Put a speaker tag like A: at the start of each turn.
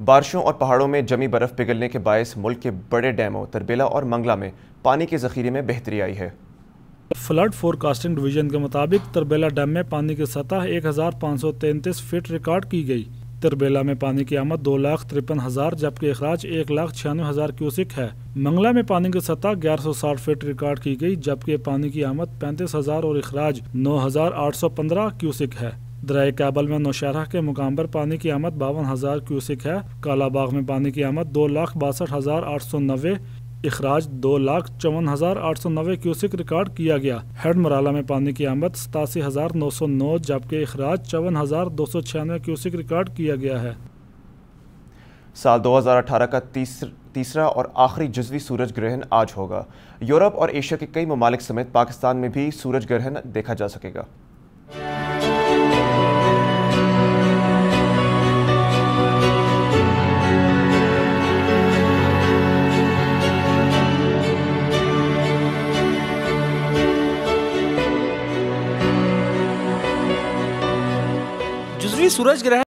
A: बारिशों और पहाड़ों में जमी बर्फ़ पिघलने के बायस मुल्क के बड़े डैमों, तरबेला और मंगला में पानी के जखीरे में बेहतरी आई है।
B: फ्लड फोरकास्टिंग डिवीज़न के मुताबिक तरबेला डैम में पानी की सतह एक हज़ार पाँच सौ तैंतीस फीट रिकॉर्ड की गई। तरबेला में पानी की आमद दो लाख तिरपन हज़ार, जबकि अखराज एक लाख छियानवे हज़ार क्यूसिक है। मंगला में पानी की सतह ग्यारह सौ साठ फीट रिकॉर्ड की गई, जबकि पानी की आमद पैंतीस हज़ार और अखराज नौ हज़ार आठ सौ पंद्रह क्यूसिक है। दरिया काबल में नौशहरा के मुकाम पर पानी की आमद बावन हज़ार क्यूसिक है। कालाबाग में पानी की आमद दो लाख बासठ हज़ार आठ सौ नब्बे। अखराज दो लाख चौवन हज़ार आठ सौ नब्बे क्यूसिक रिकॉर्ड किया गया। हेड मराला में पानी की आमद सतासी हज़ार नौ सौ नौ जबकि अखराज चौवन हज़ार दो सौ छियानवे क्यूसिक रिकॉर्ड किया गया है।
A: साल 2018 का तीसर, तीसरा और आखिरी जजवी सूरज ग्रहण आज होगा। यूरोप और एशिया के कई ममालिक समेत पाकिस्तान में भी सूरज ग्रहण देखा जा सकेगा।
C: जुजवी सूरज ग्रहण